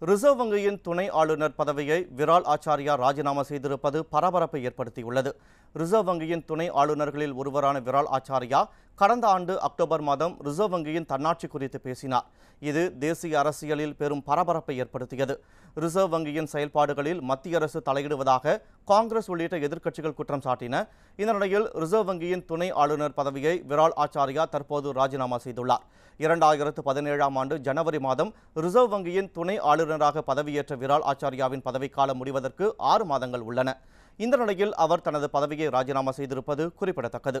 Reserve வங்கியின் துணை ஆளுநர் பதவியை விரால் ஆச்சாரியா ராஜினாமா செய்திருப்பது பரபரப்பை ஏற்படுத்தியுள்ளது. ரிசர்வ் வங்கியின் துணை ஆளுநர்களில் ஒருவரான விரால் ஆச்சாரியா கடந்த ஆண்டு அக்டோபர் மாதம் ரிசர்வ் வங்கியின் தன்னாட்சி குறித்து பேசினார். இது தேசிய அரசியலில் பெரும் பரபரப்பை ஏற்படுத்தியது. ரிசர்வ் வங்கியின் செயல்பாடுகளில் மத்திய அரசு தலையிடுவதாக காங்கிரஸ் உள்ளிட்ட எதிர்க்கட்சிகள் குற்றம் சாட்டின. இந்த நிலையில் ரிசர்வ் வங்கியின் துணை ஆளுநர் பதவியை விரால் ஆச்சாரியா தற்போது ராஜினாமா செய்துள்ளார். இரண்டாயிரத்து பதினேழாம் ஆண்டு ஜனவரி மாதம் ரிசர்வ் வங்கியின் துணை ஆளுநராக பதவியேற்ற விரால் ஆச்சாரியாவின் பதவிக்காலம் முடிவதற்கு ஆறு மாதங்கள் உள்ளன. இந்த நிலையில் அவர் தனது பதவியை ராஜினாமா செய்திருப்பது குறிப்பிடத்தக்கது.